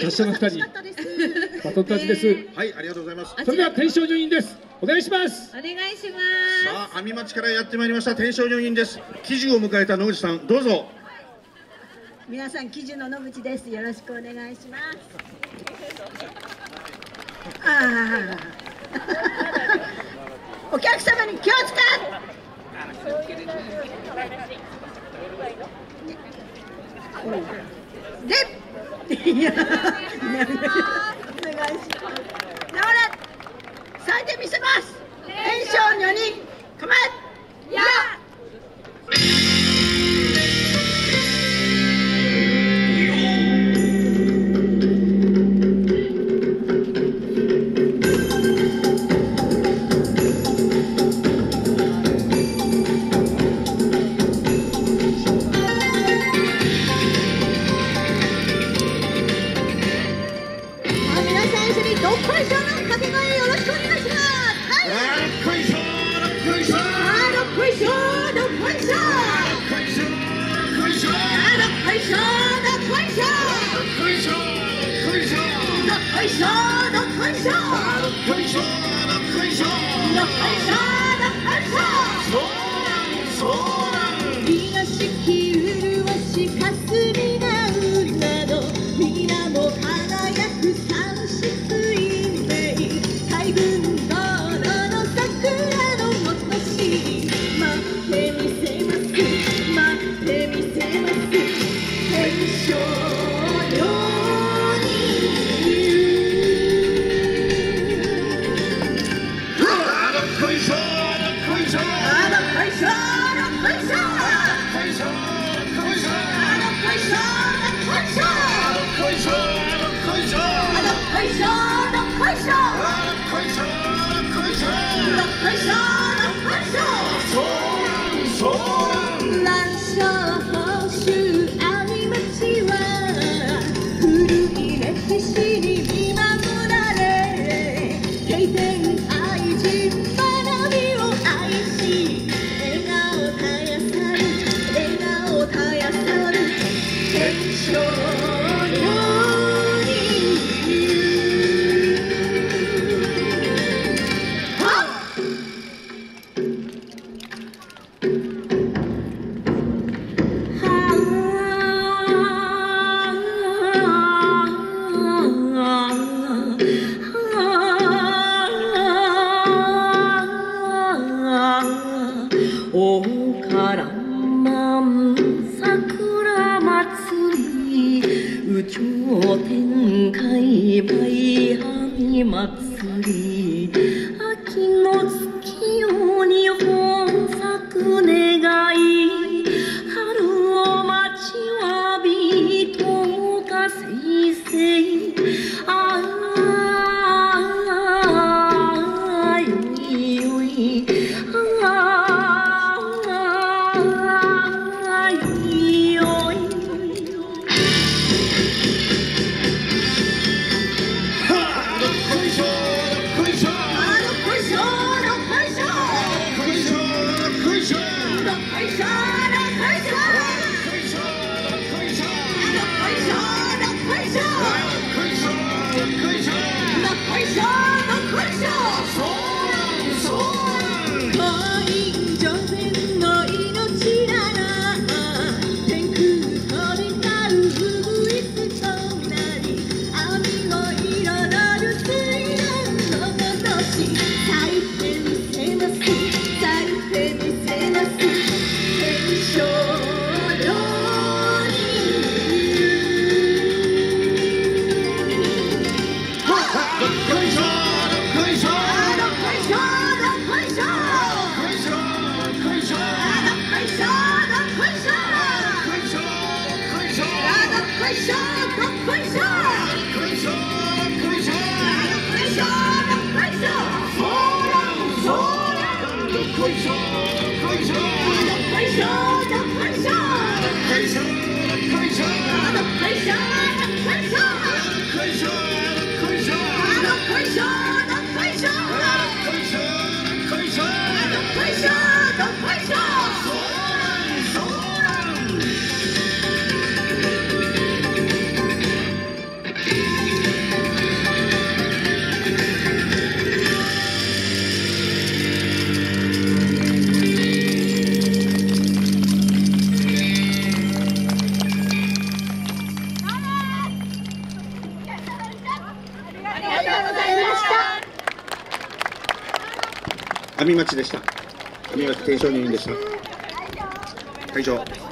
達者な二人バトンタッチです、はいありがとうございます。それでは天正女院です。お願いします。お願いします。さあ網町からやってまいりました。天正女院です。記事を迎えた野口さんどうぞ。皆さん記事の野口です。よろしくお願いします。ああ お客様に気をつけでいやお願いします咲いてみせますっこいしょの掛け声よろしくお願いします。はい。ロックイショー、ロックイショー。ロックイショー。ロックイショー、なん、うな。みしきうるわしかすみがうなど、みなも輝く三色。就有你耶大胆狂想大胆狂想大胆狂想大胆狂想大胆狂想大胆狂想大胆おからまん桜祭り宇宙天界倍網祭り。秋の月夜に本作願い。Pressure! ありがとうございました。阿見町でした。阿見町天正人でした。会場。